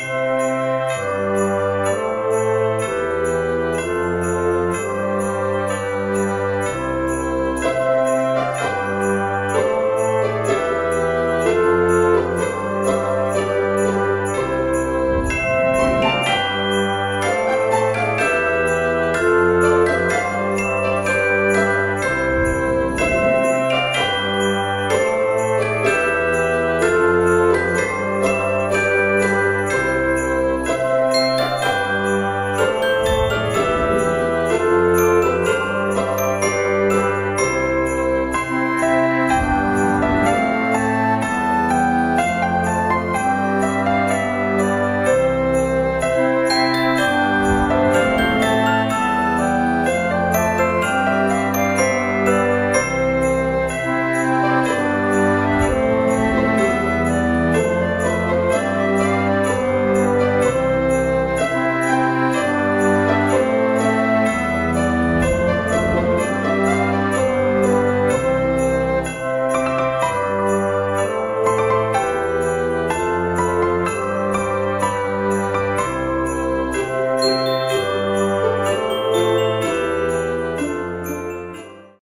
Música